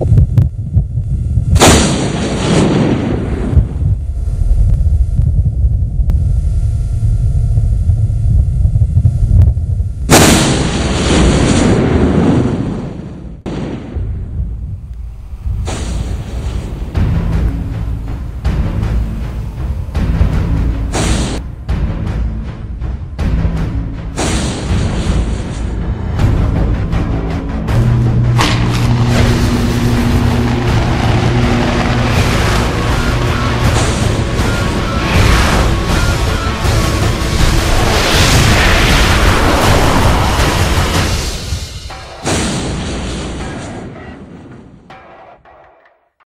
you